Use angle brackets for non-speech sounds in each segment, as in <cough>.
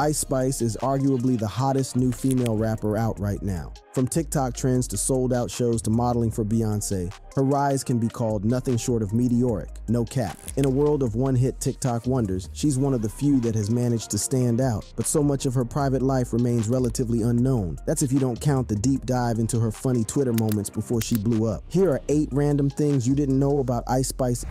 Ice Spice is arguably the hottest new female rapper out right now. From TikTok trends to sold out shows to modeling for Beyonce, her rise can be called nothing short of meteoric, no cap. In a world of one hit TikTok wonders, she's one of the few that has managed to stand out, but so much of her private life remains relatively unknown. That's if you don't count the deep dive into her funny Twitter moments before she blew up. Here are eight random things you didn't know about Ice Spice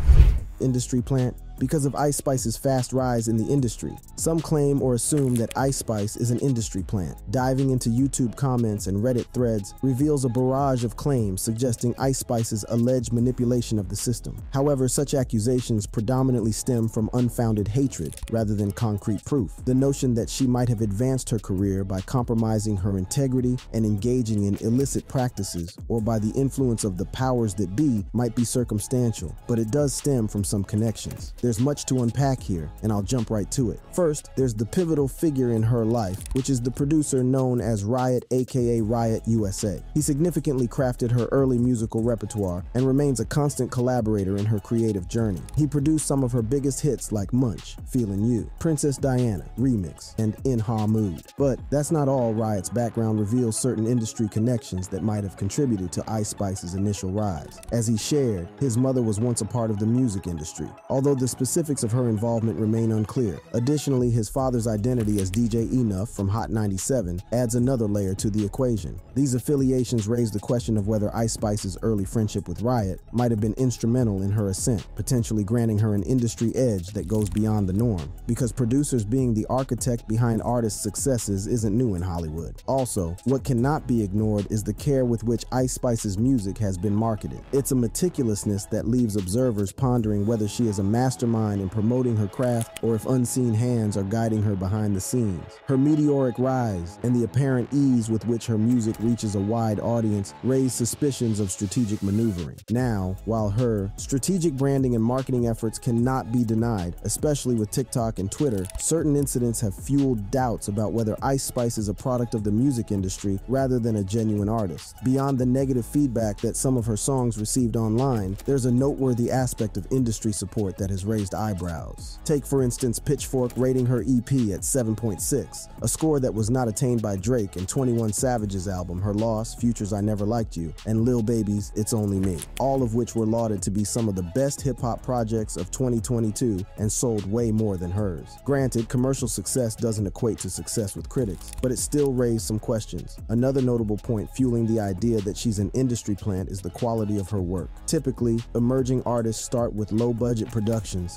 industry plant because of Ice Spice's fast rise in the industry. Some claim or assume that Ice Spice is an industry plant. Diving into YouTube comments and Reddit threads reveals a barrage of claims suggesting Ice Spice's alleged manipulation of the system. However, such accusations predominantly stem from unfounded hatred rather than concrete proof. The notion that she might have advanced her career by compromising her integrity and engaging in illicit practices or by the influence of the powers that be might be circumstantial, but it does stem from some connections. There's much to unpack here, and I'll jump right to it. First, there's the pivotal figure in her life, which is the producer known as Riot aka Riot USA. He significantly crafted her early musical repertoire and remains a constant collaborator in her creative journey. He produced some of her biggest hits like Munch, Feeling You, Princess Diana, Remix, and In Ha Mood. But that's not all Riot's background reveals certain industry connections that might have contributed to Ice Spice's initial rise. As he shared, his mother was once a part of the music industry, although the specifics of her involvement remain unclear. Additionally, his father's identity as DJ Enuff from Hot 97 adds another layer to the equation. These affiliations raise the question of whether Ice Spice's early friendship with Riot might have been instrumental in her ascent, potentially granting her an industry edge that goes beyond the norm. Because producers being the architect behind artists' successes isn't new in Hollywood. Also, what cannot be ignored is the care with which Ice Spice's music has been marketed. It's a meticulousness that leaves observers pondering whether she is a master mastermind in promoting her craft or if unseen hands are guiding her behind the scenes. Her meteoric rise and the apparent ease with which her music reaches a wide audience raise suspicions of strategic maneuvering. Now, while her strategic branding and marketing efforts cannot be denied, especially with TikTok and Twitter, certain incidents have fueled doubts about whether Ice Spice is a product of the music industry rather than a genuine artist. Beyond the negative feedback that some of her songs received online, there's a noteworthy aspect of industry support that has raised eyebrows. Take, for instance, Pitchfork rating her EP at 7.6, a score that was not attained by Drake and 21 Savage's album Her Loss, Futures I Never Liked You, and Lil Baby's It's Only Me, all of which were lauded to be some of the best hip hop projects of 2022 and sold way more than hers. Granted, commercial success doesn't equate to success with critics, but it still raised some questions. Another notable point fueling the idea that she's an industry plant is the quality of her work. Typically, emerging artists start with low budget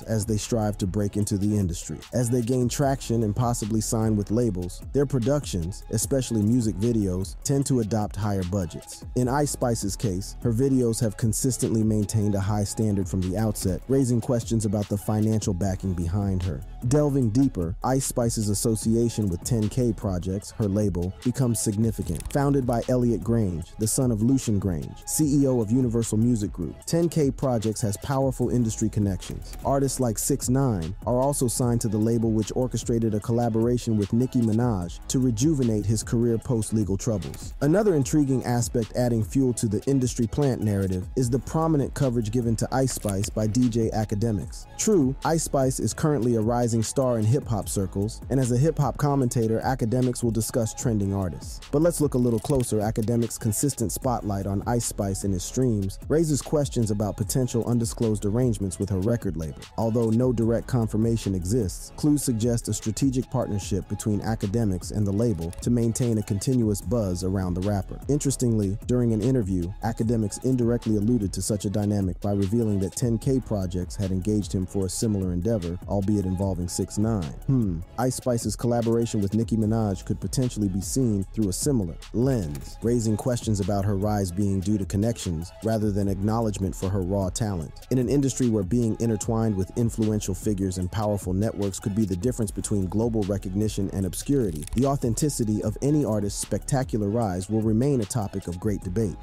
as they strive to break into the industry. As they gain traction and possibly sign with labels, their productions, especially music videos, tend to adopt higher budgets. In Ice Spice's case, her videos have consistently maintained a high standard from the outset, raising questions about the financial backing behind her. Delving deeper, Ice Spice's association with 10K Projects, her label, becomes significant. Founded by Elliot Grainge, the son of Lucian Grainge, CEO of Universal Music Group, 10K Projects has powerful industry connections. Artists like 6ix9ine are also signed to the label which orchestrated a collaboration with Nicki Minaj to rejuvenate his career post-legal troubles. Another intriguing aspect adding fuel to the industry plant narrative is the prominent coverage given to Ice Spice by DJ Akademiks. True, Ice Spice is currently a rising star in hip-hop circles, and as a hip-hop commentator, Akademiks will discuss trending artists. But let's look a little closer. Akademiks' consistent spotlight on Ice Spice in his streams raises questions about potential undisclosed arrangements with her record label. Although no direct confirmation exists, clues suggest a strategic partnership between Akademiks and the label to maintain a continuous buzz around the rapper. Interestingly, during an interview, Akademiks indirectly alluded to such a dynamic by revealing that 10K Projects had engaged him for a similar endeavor, albeit involving 6ix9ine Hmm, Ice Spice's collaboration with Nicki Minaj could potentially be seen through a similar lens, raising questions about her rise being due to connections rather than acknowledgement for her raw talent. In an industry where being intertwined with influential figures and powerful networks could be the difference between global recognition and obscurity, the authenticity of any artist's spectacular rise will remain a topic of great debate.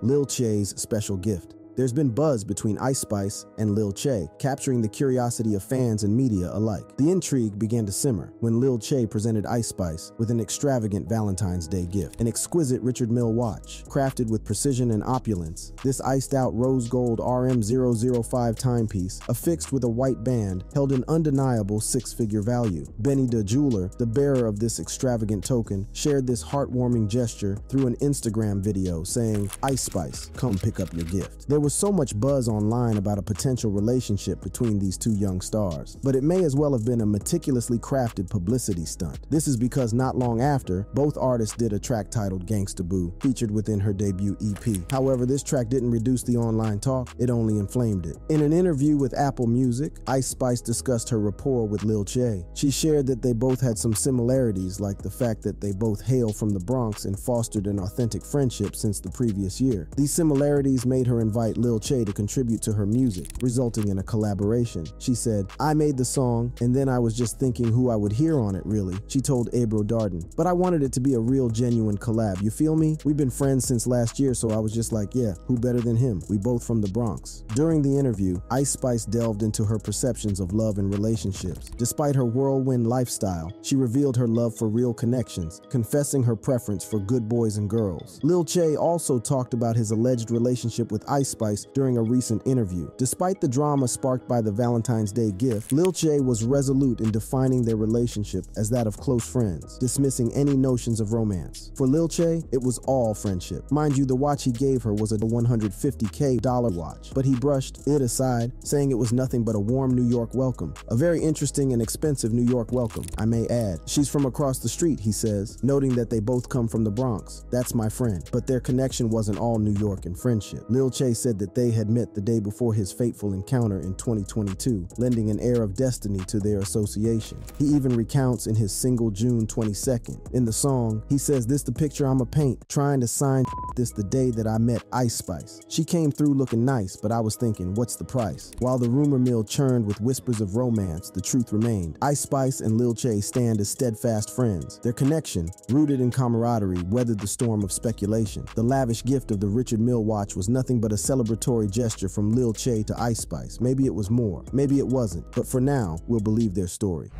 Lil Tjay's special gift. There's been buzz between Ice Spice and Lil Tjay, capturing the curiosity of fans and media alike. The intrigue began to simmer when Lil Tjay presented Ice Spice with an extravagant Valentine's Day gift, an exquisite Richard Mille watch, crafted with precision and opulence. This iced out rose gold RM005 timepiece, affixed with a white band, held an undeniable six figure value. Benny the jeweler, the bearer of this extravagant token, shared this heartwarming gesture through an Instagram video saying, Ice Spice, come pick up your gift. There was so much buzz online about a potential relationship between these two young stars, but it may as well have been a meticulously crafted publicity stunt. This is because not long after, both artists did a track titled Gangsta Boo, featured within her debut EP. However, this track didn't reduce the online talk, it only inflamed it. In an interview with Apple Music, Ice Spice discussed her rapport with Lil Tjay. She shared that they both had some similarities, like the fact that they both hail from the Bronx and fostered an authentic friendship since the previous year. These similarities made her invite Lil Tjay to contribute to her music, resulting in a collaboration. She said, I made the song, and then I was just thinking who I would hear on it, really, she told Ebro Darden. But I wanted it to be a real, genuine collab. You feel me? We've been friends since last year, so I was just like, yeah, who better than him? We both from the Bronx. During the interview, Ice Spice delved into her perceptions of love and relationships. Despite her whirlwind lifestyle, she revealed her love for real connections, confessing her preference for good boys and girls. Lil Tjay also talked about his alleged relationship with Ice Spice during a recent interview. Despite the drama sparked by the Valentine's Day gift, Lil Tjay was resolute in defining their relationship as that of close friends, dismissing any notions of romance. For Lil Tjay, it was all friendship. Mind you, the watch he gave her was a 150k dollar watch, but he brushed it aside, saying it was nothing but a warm New York welcome. A very interesting and expensive New York welcome, I may add. She's from across the street, he says, noting that they both come from the Bronx. That's my friend. But their connection wasn't all New York and friendship. Lil Tjay said that they had met the day before his fateful encounter in 2022, lending an air of destiny to their association. He even recounts in his single June 22nd. In the song, he says, This the picture I'ma paint, trying to sign <laughs> this the day that I met Ice Spice. She came through looking nice, but I was thinking, what's the price? While the rumor mill churned with whispers of romance, the truth remained. Ice Spice and Lil Tjay stand as steadfast friends. Their connection, rooted in camaraderie, weathered the storm of speculation. The lavish gift of the Richard Mille watch was nothing but a celebratory gesture from Lil Tjay to Ice Spice. Maybe it was more, maybe it wasn't, but for now, we'll believe their story.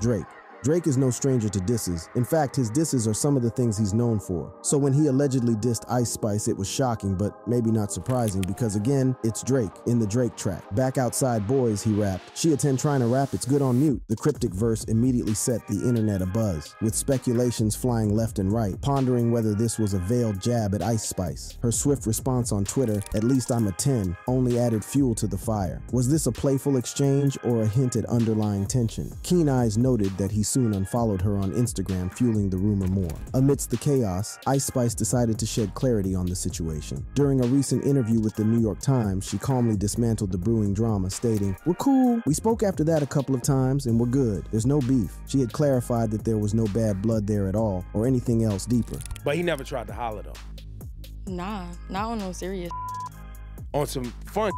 Drake. Drake is no stranger to disses. In fact, his disses are some of the things he's known for. So when he allegedly dissed Ice Spice, it was shocking, but maybe not surprising because again, it's Drake in the Drake track. Back outside boys, he rapped. She attend trying to rap, it's good on mute. The cryptic verse immediately set the internet abuzz, with speculations flying left and right, pondering whether this was a veiled jab at Ice Spice. Her swift response on Twitter, at least I'm a 10, only added fuel to the fire. Was this a playful exchange or a hint at underlying tension? Keen Eyes noted that he soon unfollowed her on Instagram, fueling the rumor more. Amidst the chaos, Ice Spice decided to shed clarity on the situation. During a recent interview with the New York Times, she calmly dismantled the brewing drama, stating, We're cool. We spoke after that a couple of times, and we're good. There's no beef. She had clarified that there was no bad blood there at all, or anything else deeper. But he never tried to holler though. Nah, not on no serious. On some fun.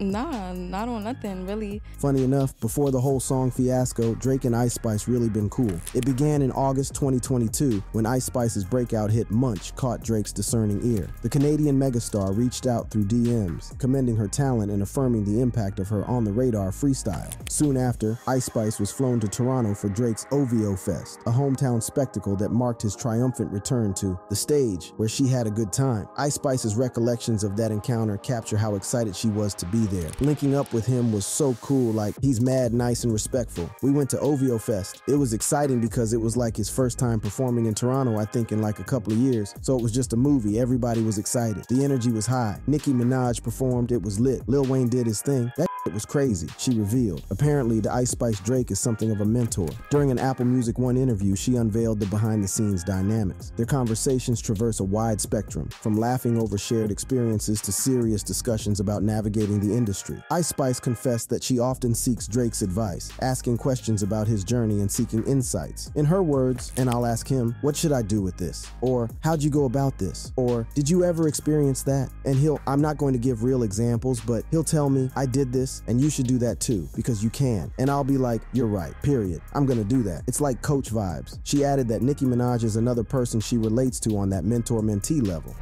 Nah, not on nothing really. Funny enough, before the whole song fiasco, Drake and Ice Spice really been cool. It began in August 2022 when Ice Spice's breakout hit Munch caught Drake's discerning ear. The Canadian megastar reached out through DMs, commending her talent and affirming the impact of her on the radar freestyle. Soon after, Ice Spice was flown to Toronto for Drake's OVO Fest, a hometown spectacle that marked his triumphant return to the stage where she had a good time. Ice Spice's recollections of that encounter capture how excited she was to be there. Linking up with him was so cool, like he's mad, nice, and respectful. We went to OVO Fest. It was exciting because it was like his first time performing in Toronto, I think, in like a couple of years. So it was just a movie. Everybody was excited. The energy was high. Nicki Minaj performed. It was lit. Lil Wayne did his thing. That it was crazy, she revealed. Apparently, the Ice Spice Drake is something of a mentor. During an Apple Music One interview, she unveiled the behind the scenes dynamics. Their conversations traverse a wide spectrum, from laughing over shared experiences to serious discussions about navigating the industry. Ice Spice confessed that she often seeks Drake's advice, asking questions about his journey and seeking insights. In her words, and I'll ask him, What should I do with this? Or, How'd you go about this? Or, Did you ever experience that? And he'll, I'm not going to give real examples, but he'll tell me, I did this and you should do that too because you can. And I'll be like, you're right, period. I'm gonna do that. It's like coach vibes. She added that Nicki Minaj is another person she relates to on that mentor mentee level.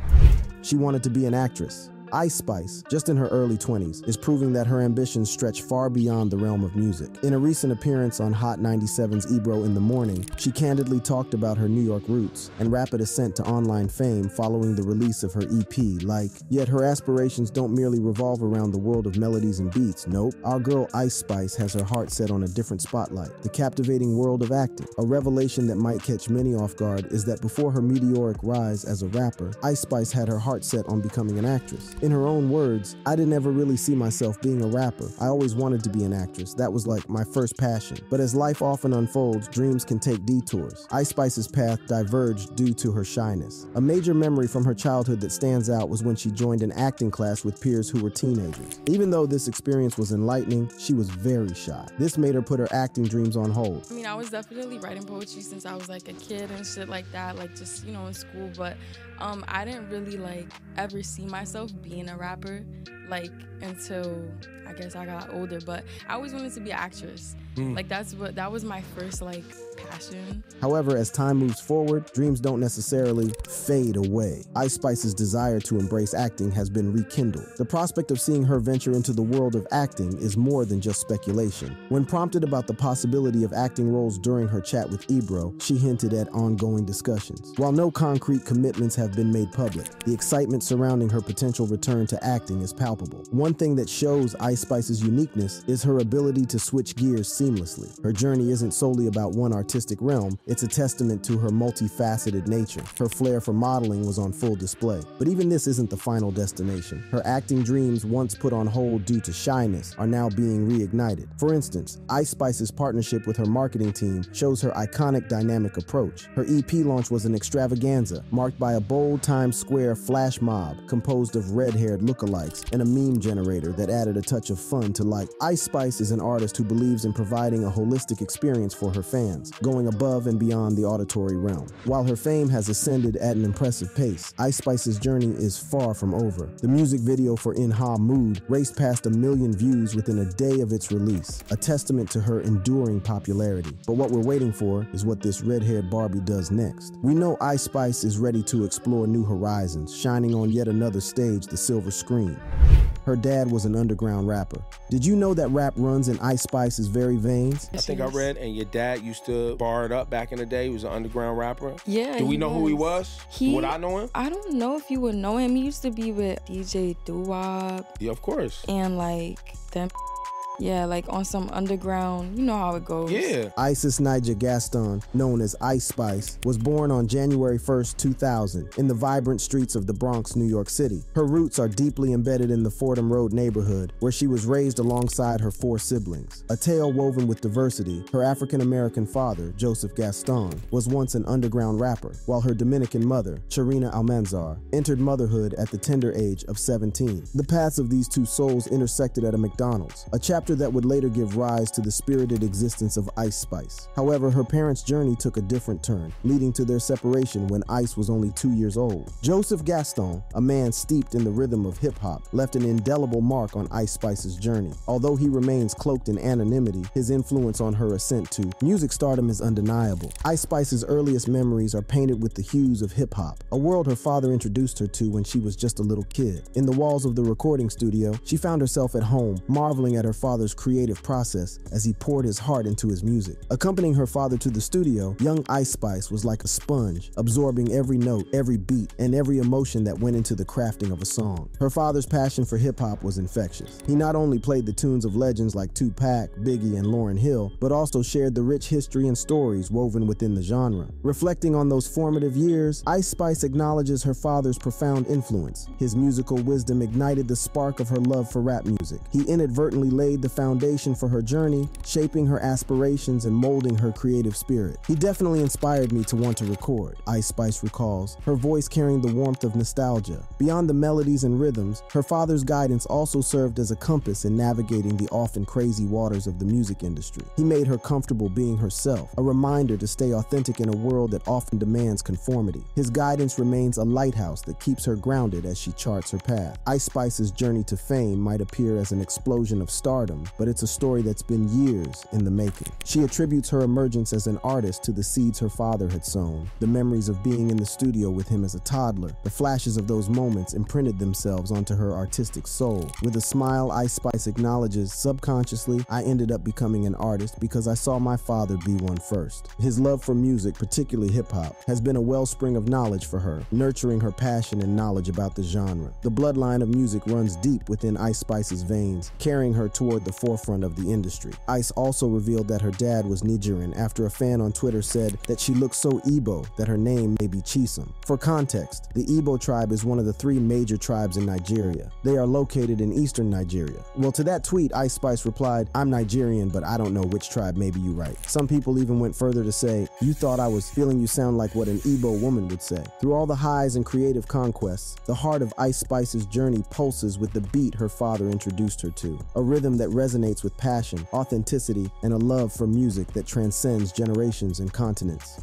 She wanted to be an actress. Ice Spice, just in her early 20s, is proving that her ambitions stretch far beyond the realm of music. In a recent appearance on Hot 97's Ebro in the Morning, she candidly talked about her New York roots and rapid ascent to online fame following the release of her EP, like, yet her aspirations don't merely revolve around the world of melodies and beats. Nope. Our girl Ice Spice has her heart set on a different spotlight the captivating world of acting. A revelation that might catch many off guard is that before her meteoric rise as a rapper, Ice Spice had her heart set on becoming an actress. In her own words, I didn't ever really see myself being a rapper. I always wanted to be an actress. That was like my first passion. But as life often unfolds, dreams can take detours. Ice Spice's path diverged due to her shyness. A major memory from her childhood that stands out was when she joined an acting class with peers who were teenagers. Even though this experience was enlightening, she was very shy. This made her put her acting dreams on hold. I mean, I was definitely writing poetry since I was like a kid and shit like that, like just, you know, in school, but um I didn't really like ever see myself being a rapper like until I guess I got older, but I always wanted to be an actress. Mm. Like that's what that was my first like passion. However, as time moves forward, dreams don't necessarily fade away. Ice Spice's desire to embrace acting has been rekindled. The prospect of seeing her venture into the world of acting is more than just speculation. When prompted about the possibility of acting roles during her chat with Ebro, she hinted at ongoing discussions. While no concrete commitments have been made public, the excitement surrounding her potential return to acting is palpable. One thing that shows Ice Spice's uniqueness is her ability to switch gears seamlessly. Her journey isn't solely about one artistic realm, it's a testament to her multifaceted nature. Her flair for modeling was on full display. But even this isn't the final destination. Her acting dreams, once put on hold due to shyness, are now being reignited. For instance, Ice Spice's partnership with her marketing team shows her iconic dynamic approach. Her EP launch was an extravaganza, marked by a bold Times Square flash mob composed of red haired lookalikes and a meme generator that added a touch of fun to life. Ice Spice is an artist who believes in providing a holistic experience for her fans, going above and beyond the auditory realm. While her fame has ascended at an impressive pace, Ice Spice's journey is far from over. The music video for In Ha Mood raced past a million views within a day of its release, a testament to her enduring popularity. But what we're waiting for is what this red haired Barbie does next. We know Ice Spice is ready to explore new horizons, shining on yet another stage, the silver screen. Her dad was an underground rapper. Did you know that rap runs in Ice Spice's very veins? I think I read, and your dad used to bar it up back in the day. He was an underground rapper. Yeah. Do we he know who he was? He- Would I know him? I don't know if you would know him. He used to be with DJ Doo-Wop Yeah, of course. and like them yeah, like on some underground, you know how it goes. Yeah. Isis Naija Gaston, known as Ice Spice, was born on January 1st, 2000, in the vibrant streets of the Bronx, New York City. Her roots are deeply embedded in the Fordham Road neighborhood, where she was raised alongside her four siblings. A tale woven with diversity, her African American father, Joseph Gaston, was once an underground rapper, while her Dominican mother, Charina Almanzar, entered motherhood at the tender age of 17. The paths of these two souls intersected at a McDonald's, a chapter that would later give rise to the spirited existence of Ice Spice. However, her parents' journey took a different turn, leading to their separation when Ice was only two years old. Joseph Gaston, a man steeped in the rhythm of hip hop, left an indelible mark on Ice Spice's journey. Although he remains cloaked in anonymity, his influence on her ascent to music stardom is undeniable. Ice Spice's earliest memories are painted with the hues of hip hop, a world her father introduced her to when she was just a little kid. In the walls of the recording studio, she found herself at home, marveling at her father's creative process as he poured his heart into his music. Accompanying her father to the studio, young Ice Spice was like a sponge, absorbing every note, every beat, and every emotion that went into the crafting of a song. Her father's passion for hip hop was infectious. He not only played the tunes of legends like Tupac, Biggie, and Lauryn Hill, but also shared the rich history and stories woven within the genre. Reflecting on those formative years, Ice Spice acknowledges her father's profound influence. His musical wisdom ignited the spark of her love for rap music. He inadvertently laid the foundation for her journey, shaping her aspirations and molding her creative spirit. He definitely inspired me to want to record, Ice Spice recalls, her voice carrying the warmth of nostalgia. Beyond the melodies and rhythms, her father's guidance also served as a compass in navigating the often crazy waters of the music industry. He made her comfortable being herself, a reminder to stay authentic in a world that often demands conformity. His guidance remains a lighthouse that keeps her grounded as she charts her path. Ice Spice's journey to fame might appear as an explosion of stardom, but it's a story that's been years in the making. She attributes her emergence as an artist to the seeds her father had sown, the memories of being in the studio with him as a toddler. The flashes of those moments imprinted themselves onto her artistic soul. With a smile, Ice Spice acknowledges subconsciously, I ended up becoming an artist because I saw my father be one first. His love for music, particularly hip hop, has been a wellspring of knowledge for her, nurturing her passion and knowledge about the genre. The bloodline of music runs deep within Ice Spice's veins, carrying her toward the forefront of the industry. Ice also revealed that her dad was Nigerian after a fan on Twitter said that she looked so Igbo that her name may be Chisom. For context, the Igbo tribe is one of the three major tribes in Nigeria. They are located in eastern Nigeria. Well, to that tweet, Ice Spice replied, I'm Nigerian, but I don't know which tribe, maybe you right. Some people even went further to say, You thought I was feeling you sound like what an Igbo woman would say. Through all the highs and creative conquests, the heart of Ice Spice's journey pulses with the beat her father introduced her to, a rhythm that resonates with passion, authenticity, and a love for music that transcends generations and continents.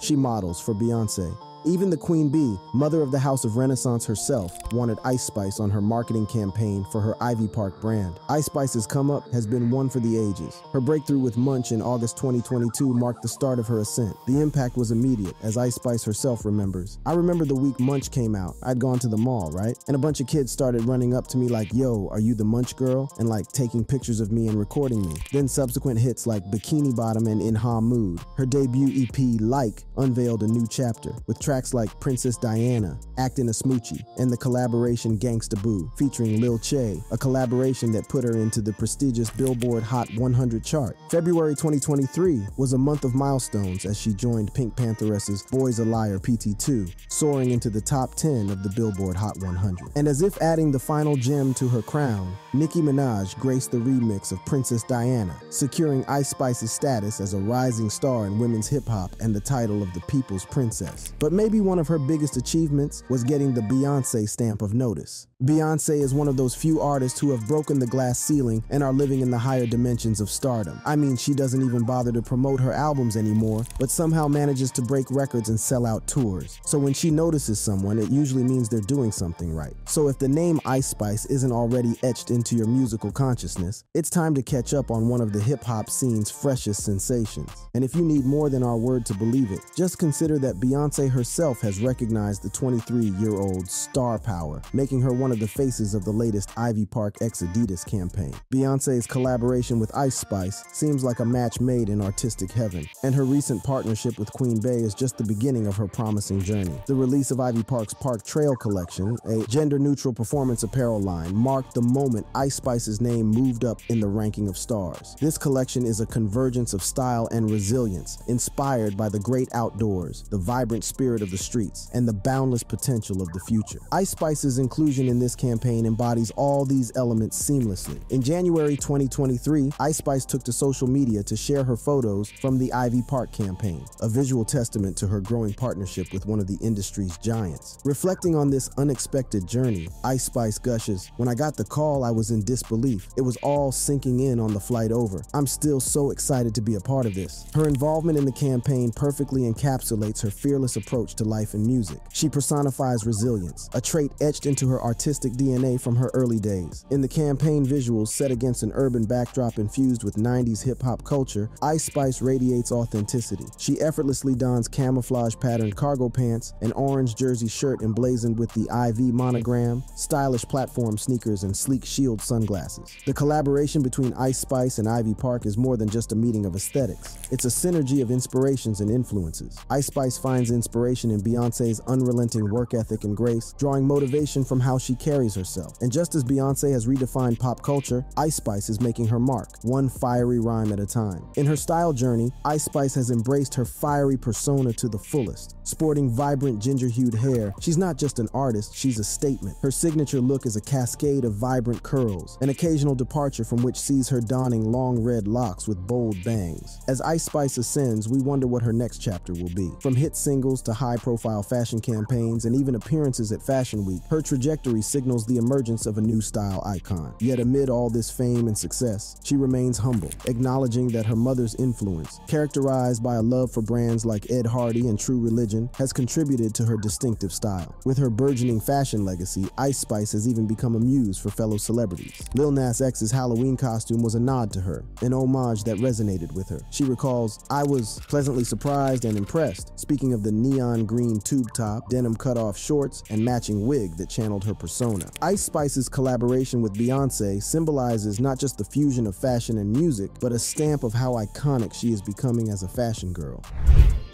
She models for Beyonce, even the Queen Bee, mother of the House of Renaissance herself, wanted Ice Spice on her marketing campaign for her Ivy Park brand. Ice Spice's come up has been one for the ages. Her breakthrough with Munch in August 2022 marked the start of her ascent. The impact was immediate, as Ice Spice herself remembers. I remember the week Munch came out. I'd gone to the mall, right? And a bunch of kids started running up to me like, yo, are you the Munch girl? And like taking pictures of me and recording me. Then subsequent hits like Bikini Bottom and In Ha Mood. Her debut EP, Like, unveiled a new chapter, with tracks like Princess Diana, Actin' a Smoochie, and the collaboration Gangsta Boo, featuring Lil Tjay, a collaboration that put her into the prestigious Billboard Hot 100 chart. February 2023 was a month of milestones as she joined Pink Pantheress's Boys a Liar PT2, soaring into the top 10 of the Billboard Hot 100. And as if adding the final gem to her crown, Nicki Minaj graced the remix of Princess Diana, securing Ice Spice's status as a rising star in women's hip hop and the title of the People's Princess. But maybe one of her biggest achievements was getting the Beyonce stamp of notice. Beyonce is one of those few artists who have broken the glass ceiling and are living in the higher dimensions of stardom. I mean, she doesn't even bother to promote her albums anymore, but somehow manages to break records and sell out tours. So when she notices someone, it usually means they're doing something right. So if the name Ice Spice isn't already etched into your musical consciousness, it's time to catch up on one of the hip hop scene's freshest sensations. And if you need more than our word to believe it, just consider that Beyonce herself has recognized the 23 year old star power, making her one of the faces of the latest Ivy Park X Adidas campaign. Beyonce's collaboration with Ice Spice seems like a match made in artistic heaven, and her recent partnership with Queen Bey is just the beginning of her promising journey. The release of Ivy Park's Park Trail collection, a gender neutral performance apparel line, marked the moment Ice Spice's name moved up in the ranking of stars. This collection is a convergence of style and resilience, inspired by the great outdoors, the vibrant spirit of the streets, and the boundless potential of the future. Ice Spice's inclusion in this campaign embodies all these elements seamlessly. In January 2023, Ice Spice took to social media to share her photos from the Ivy Park campaign, a visual testament to her growing partnership with one of the industry's giants. Reflecting on this unexpected journey, Ice Spice gushes, When I got the call, I was in disbelief. It was all sinking in on the flight over. I'm still so excited to be a part of this. Her involvement in the campaign perfectly encapsulates her fearless approach to life and music. She personifies resilience, a trait etched into her artistic DNA from her early days. In the campaign visuals set against an urban backdrop infused with 90s hip hop culture, Ice Spice radiates authenticity. She effortlessly dons camouflage patterned cargo pants, an orange jersey shirt emblazoned with the IV monogram, stylish platform sneakers, and sleek shield sunglasses. The collaboration between Ice Spice and Ivy Park is more than just a meeting of aesthetics. It's a synergy of inspirations and influences. Ice Spice finds inspiration in Beyonce's unrelenting work ethic and grace, drawing motivation from how she carries herself. And just as Beyonce has redefined pop culture, Ice Spice is making her mark, one fiery rhyme at a time. In her style journey, Ice Spice has embraced her fiery persona to the fullest. Sporting vibrant ginger hued hair, she's not just an artist, she's a statement. Her signature look is a cascade of vibrant curls, an occasional departure from which sees her donning long red locks with bold bangs. As Ice Spice ascends, we wonder what her next chapter will be. From hit singles to high profile fashion campaigns and even appearances at Fashion Week, her trajectory signals the emergence of a new style icon. Yet amid all this fame and success, she remains humble, acknowledging that her mother's influence, characterized by a love for brands like Ed Hardy and True Religion, has contributed to her distinctive style. With her burgeoning fashion legacy, Ice Spice has even become a muse for fellow celebrities. Lil Nas X's Halloween costume was a nod to her, an homage that resonated with her. She recalls, I was pleasantly surprised and impressed, speaking of the neon green tube top, denim cutoff shorts, and matching wig that channeled her persona. Ice Spice's collaboration with Beyonce symbolizes not just the fusion of fashion and music, but a stamp of how iconic she is becoming as a fashion girl.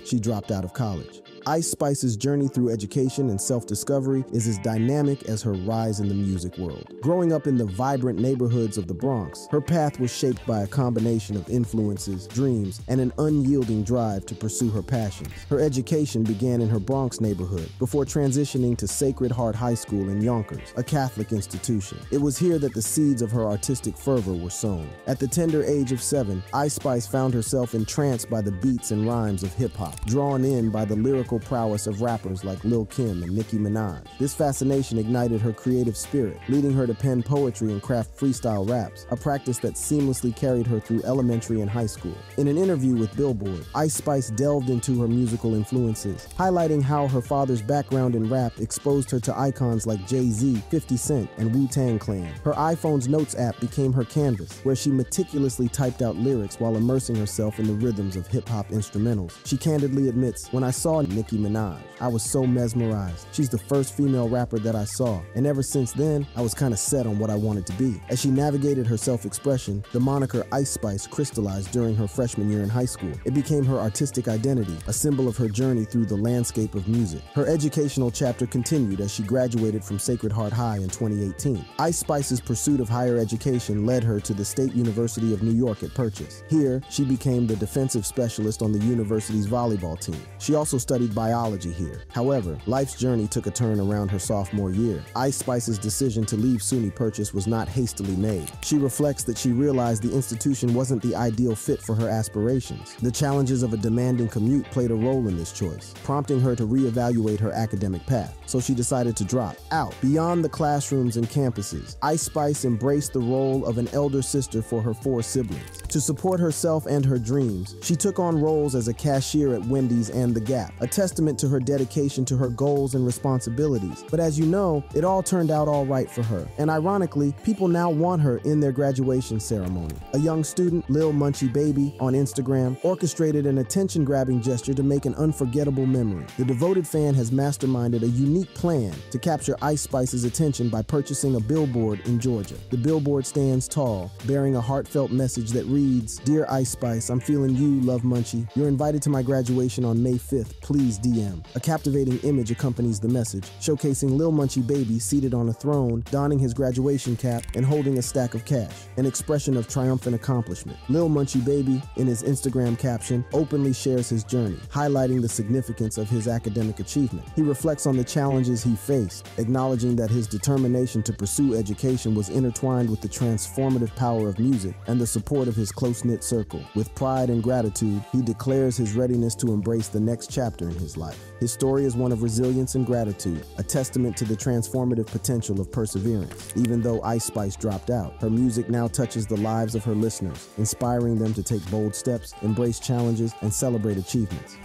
She dropped out of college. Ice Spice's journey through education and self discovery is as dynamic as her rise in the music world. Growing up in the vibrant neighborhoods of the Bronx, her path was shaped by a combination of influences, dreams, and an unyielding drive to pursue her passions. Her education began in her Bronx neighborhood before transitioning to Sacred Heart High School in Yonkers, a Catholic institution. It was here that the seeds of her artistic fervor were sown. At the tender age of seven, Ice Spice found herself entranced by the beats and rhymes of hip hop, drawn in by the lyrical prowess of rappers like Lil Kim and Nicki Minaj. This fascination ignited her creative spirit, leading her to pen poetry and craft freestyle raps, a practice that seamlessly carried her through elementary and high school. In an interview with Billboard, Ice Spice delved into her musical influences, highlighting how her father's background in rap exposed her to icons like Jay-Z, 50 Cent, and Wu-Tang Clan. Her iPhone's Notes app became her canvas, where she meticulously typed out lyrics while immersing herself in the rhythms of hip-hop instrumentals. She candidly admits, when I saw Nicki Nicki Minaj. I was so mesmerized. She's the first female rapper that I saw, and ever since then, I was kind of set on what I wanted to be. As she navigated her self expression, the moniker Ice Spice crystallized during her freshman year in high school. It became her artistic identity, a symbol of her journey through the landscape of music. Her educational chapter continued as she graduated from Sacred Heart High in 2018. Ice Spice's pursuit of higher education led her to the State University of New York at Purchase. Here, she became the defensive specialist on the university's volleyball team. She also studied biology here. However, life's journey took a turn around her sophomore year. Ice Spice's decision to leave SUNY Purchase was not hastily made. She reflects that she realized the institution wasn't the ideal fit for her aspirations. The challenges of a demanding commute played a role in this choice, prompting her to reevaluate her academic path. So she decided to drop out. Beyond the classrooms and campuses, Ice Spice embraced the role of an elder sister for her four siblings. To support herself and her dreams, she took on roles as a cashier at Wendy's and The Gap, a testament to her dedication to her goals and responsibilities. But as you know, it all turned out all right for her. And ironically, people now want her in their graduation ceremony. A young student, Lil Munchie Baby, on Instagram, orchestrated an attention grabbing gesture to make an unforgettable memory. The devoted fan has masterminded a unique plan to capture Ice Spice's attention by purchasing a billboard in Georgia. The billboard stands tall, bearing a heartfelt message that reads Dear Ice Spice, I'm feeling you, Love Munchie. You're invited to my graduation on May 5th. Please DM. A captivating image accompanies the message, showcasing Lil Munchie Baby seated on a throne, donning his graduation cap and holding a stack of cash, an expression of triumphant accomplishment. Lil Munchie Baby, in his Instagram caption, openly shares his journey, highlighting the significance of his academic achievement. He reflects on the challenges he faced, acknowledging that his determination to pursue education was intertwined with the transformative power of music and the support of his close knit circle. With pride and gratitude, he declares his readiness to embrace the next chapter in his life. His story is one of resilience and gratitude, a testament to the transformative potential of perseverance. Even though Ice Spice dropped out, her music now touches the lives of her listeners, inspiring them to take bold steps, embrace challenges, and celebrate achievements.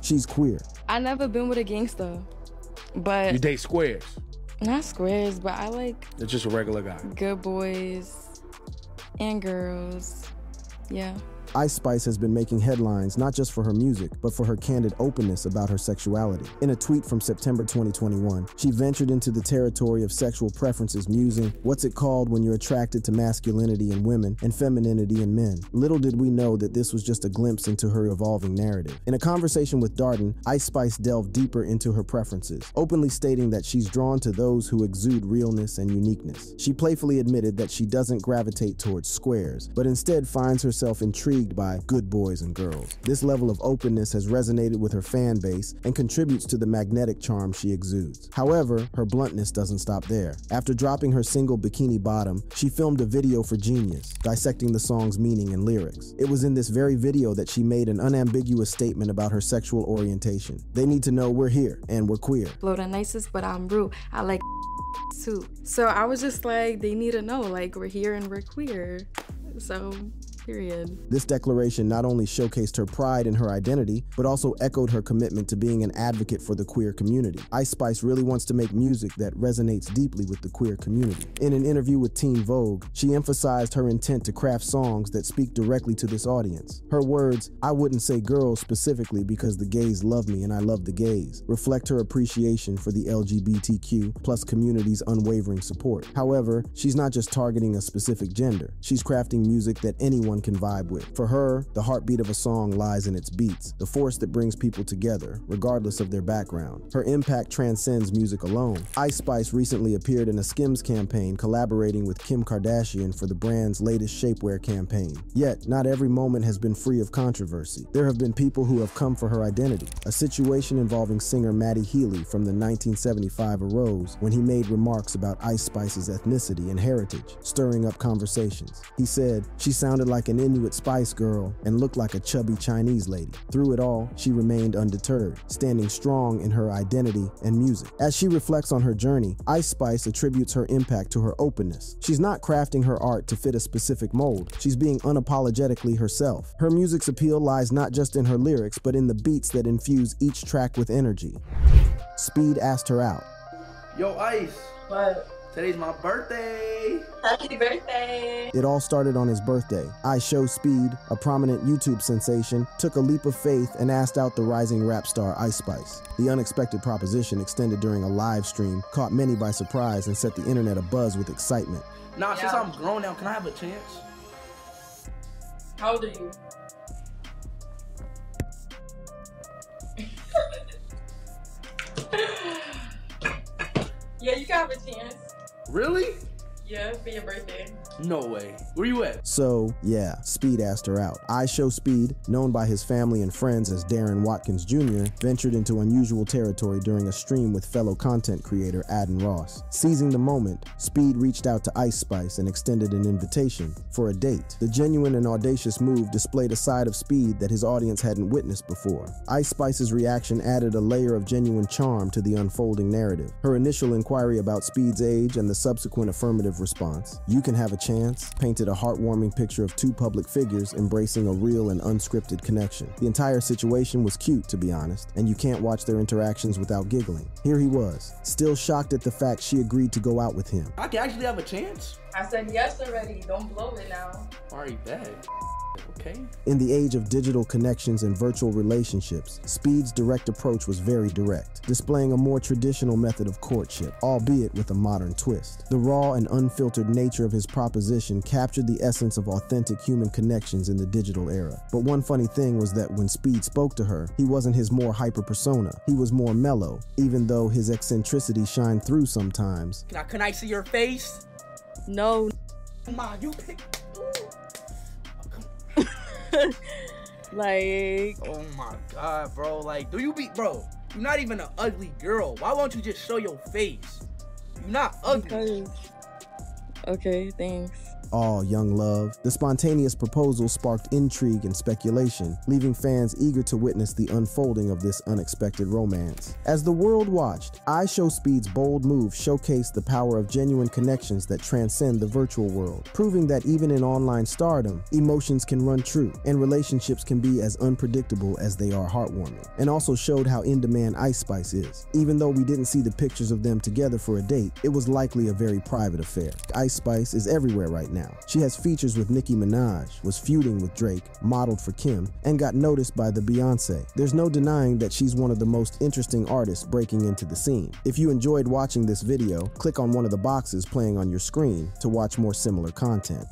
She's queer. I never been with a gangster, but You date squares. not squares. But I like It's just a regular guy. good boys and girls. Yeah. Ice Spice has been making headlines not just for her music, but for her candid openness about her sexuality. In a tweet from September 2021, she ventured into the territory of sexual preferences, musing, What's it called when you're attracted to masculinity in women and femininity in men? Little did we know that this was just a glimpse into her evolving narrative. In a conversation with Darden, Ice Spice delved deeper into her preferences, openly stating that she's drawn to those who exude realness and uniqueness. She playfully admitted that she doesn't gravitate towards squares, but instead finds herself intrigued intrigued by good boys and girls. This level of openness has resonated with her fan base and contributes to the magnetic charm she exudes. However, her bluntness doesn't stop there. After dropping her single Bikini Bottom, she filmed a video for Genius, dissecting the song's meaning and lyrics. It was in this very video that she made an unambiguous statement about her sexual orientation. They need to know we're here and we're queer. Blow the nicest, but I'm rude. I like <laughs> too. So I was just like, they need to know, like, we're here and we're queer. So Period. This declaration not only showcased her pride in her identity, but also echoed her commitment to being an advocate for the queer community. Ice Spice really wants to make music that resonates deeply with the queer community. In an interview with Teen Vogue, she emphasized her intent to craft songs that speak directly to this audience. Her words, I wouldn't say girls specifically because the gays love me and I love the gays, reflect her appreciation for the LGBTQ plus community's unwavering support. However, she's not just targeting a specific gender. She's crafting music that anyone can vibe with. For her, the heartbeat of a song lies in its beats, the force that brings people together, regardless of their background. Her impact transcends music alone. Ice Spice recently appeared in a Skims campaign collaborating with Kim Kardashian for the brand's latest shapewear campaign. Yet, not every moment has been free of controversy. There have been people who have come for her identity. A situation involving singer Matty Healy from the 1975 arose when he made remarks about Ice Spice's ethnicity and heritage, stirring up conversations. He said, She sounded like like an Inuit Spice Girl and looked like a chubby Chinese lady. Through it all, she remained undeterred, standing strong in her identity and music. As she reflects on her journey, Ice Spice attributes her impact to her openness. She's not crafting her art to fit a specific mold, she's being unapologetically herself. Her music's appeal lies not just in her lyrics, but in the beats that infuse each track with energy. Speed asked her out. Yo, Ice. What? Today's my birthday. Happy birthday. It all started on his birthday. I Show Speed, a prominent YouTube sensation, took a leap of faith and asked out the rising rap star Ice Spice. The unexpected proposition extended during a live stream caught many by surprise and set the internet abuzz with excitement. Nah, yeah. since I'm grown now, can I have a chance? How old are you? <laughs> yeah, you can have a chance. Really? Yeah, for your birthday. No way. Where you at? So, yeah, Speed asked her out. I Show Speed, known by his family and friends as Darren Watkins Jr., ventured into unusual territory during a stream with fellow content creator Adin Ross. Seizing the moment, Speed reached out to Ice Spice and extended an invitation for a date. The genuine and audacious move displayed a side of Speed that his audience hadn't witnessed before. Ice Spice's reaction added a layer of genuine charm to the unfolding narrative. Her initial inquiry about Speed's age and the subsequent affirmative response, You Can Have a Chance, painted a heartwarming picture of two public figures embracing a real and unscripted connection. The entire situation was cute, to be honest, and you can't watch their interactions without giggling. Here he was, still shocked at the fact she agreed to go out with him. I can actually have a chance? I said yes already. Don't blow it now. Alright, bad. Okay. In the age of digital connections and virtual relationships, Speed's direct approach was very direct, displaying a more traditional method of courtship, albeit with a modern twist. The raw and unfiltered nature of his proposition captured the essence of authentic human connections in the digital era. But one funny thing was that when Speed spoke to her, he wasn't his more hyper persona. He was more mellow, even though his eccentricity shined through sometimes. Can I, can I see your face? No. Come on, you pick. <laughs> like oh my god bro. Like do you be bro you're not even an ugly girl. Why won't you just show your face? You're not ugly. Because... okay thanks all young love. The spontaneous proposal sparked intrigue and speculation, leaving fans eager to witness the unfolding of this unexpected romance. As the world watched, I Show Speed's bold move showcased the power of genuine connections that transcend the virtual world, proving that even in online stardom, emotions can run true and relationships can be as unpredictable as they are heartwarming, and also showed how in demand Ice Spice is. Even though we didn't see the pictures of them together for a date, it was likely a very private affair. Ice Spice is everywhere right now now. She has features with Nicki Minaj, was feuding with Drake, modeled for Kim, and got noticed by the Beyonce. There's no denying that she's one of the most interesting artists breaking into the scene. If you enjoyed watching this video, click on one of the boxes playing on your screen to watch more similar content.